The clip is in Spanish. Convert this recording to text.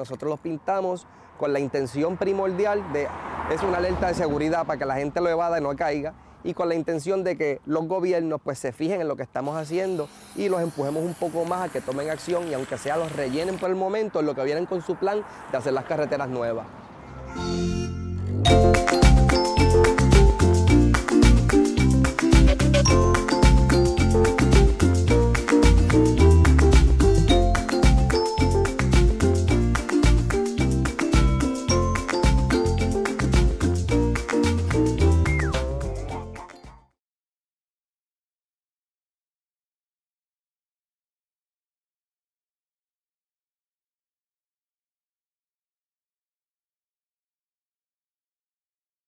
nosotros los pintamos con la intención primordial de, es una alerta de seguridad para que la gente lo evada y no caiga, y con la intención de que los gobiernos pues se fijen en lo que estamos haciendo y los empujemos un poco más a que tomen acción y aunque sea los rellenen por el momento en lo que vienen con su plan de hacer las carreteras nuevas.